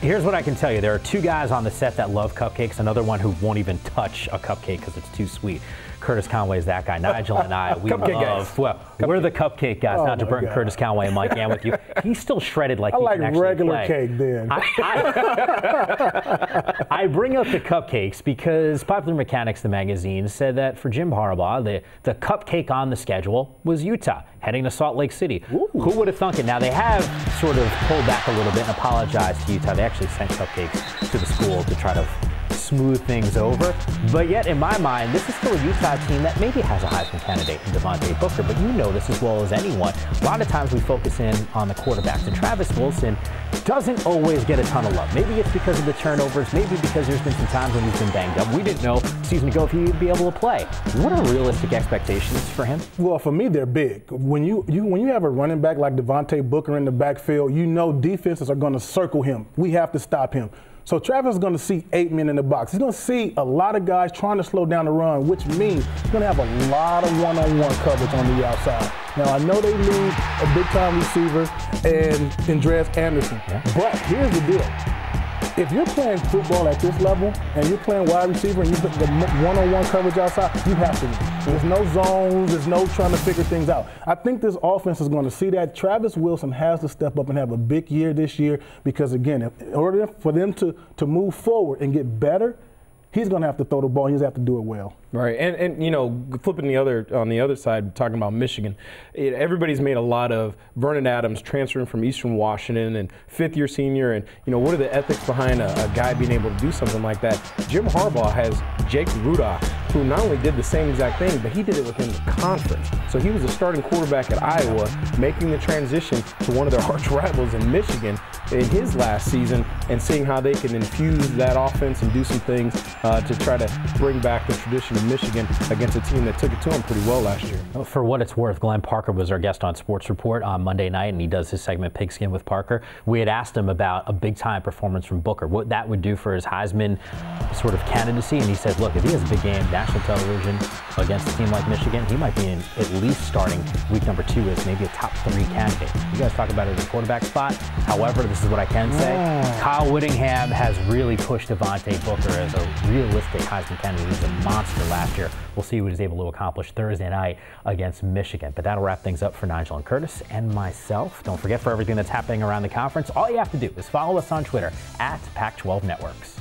Here's what I can tell you. There are two guys on the set that love cupcakes, another one who won't even touch a cupcake because it's too sweet. Curtis Conway is that guy. Nigel and I, we Cupcake love. guys. Well, we're the cupcake guys. Oh Nigel Burton. Curtis Conway and Mike Yam with you. He's still shredded like I he like can regular play. cake then. I, I- I bring up the cupcakes because Popular Mechanics, the magazine, said that for Jim Harbaugh, the, the cupcake on the schedule was Utah, heading to Salt Lake City. Who would have thunk it? Now, they have sort of pulled back a little bit and apologized to Utah. They actually sent cupcakes to the school to try to smooth things over. But yet, in my mind, this is still a Utah team that maybe has a Heisman candidate in Devontae Booker, but you know this as well as anyone. A lot of times we focus in on the quarterbacks, and Travis Wilson doesn't always get a ton of love. Maybe it's because of the turnovers, maybe because there's been some times when he's been banged up. We didn't know season ago if he'd be able to play. What are realistic expectations for him? Well, for me, they're big. When you, you when you have a running back like Devontae Booker in the backfield, you know defenses are going to circle him. We have to stop him. So Travis is going to see eight men in the box. He's going to see a lot of guys trying to slow down the run, which means he's going to have a lot of one-on-one coverage on the outside. Now I know they lose a big-time receiver and Andreas Anderson, but here's the deal. If you're playing football at this level and you're playing wide receiver and you put the one-on-one coverage outside, you have to. There's no zones. There's no trying to figure things out. I think this offense is going to see that. Travis Wilson has to step up and have a big year this year because, again, in order for them to, to move forward and get better, he's going to have to throw the ball. He's have to do it well. Right, and and you know, flipping the other on the other side, talking about Michigan, it, everybody's made a lot of Vernon Adams transferring from Eastern Washington and fifth year senior, and you know, what are the ethics behind a, a guy being able to do something like that? Jim Harbaugh has Jake Rudock, who not only did the same exact thing, but he did it within the conference. So he was a starting quarterback at Iowa, making the transition to one of their arch rivals in Michigan in his last season, and seeing how they can infuse that offense and do some things uh, to try to bring back the tradition of Michigan against a team that took it to them pretty well last year. For what it's worth, Glenn Parker was our guest on Sports Report on Monday night, and he does his segment Pigskin with Parker. We had asked him about a big time performance from Booker, what that would do for his Heisman sort of candidacy, and he said, look, if he has a big game, national television against a team like Michigan, he might be in at least starting week number two as maybe a top three candidate. You guys talk about it at the quarterback spot. However, this is what I can say. Mm. Kyle Whittingham has really pushed Devontae Booker as a realistic Heisman candidate. He was a monster last year. We'll see what he's able to accomplish Thursday night against Michigan. But that'll wrap things up for Nigel and Curtis and myself. Don't forget for everything that's happening around the conference, all you have to do is follow us on Twitter at Pac 12 Networks.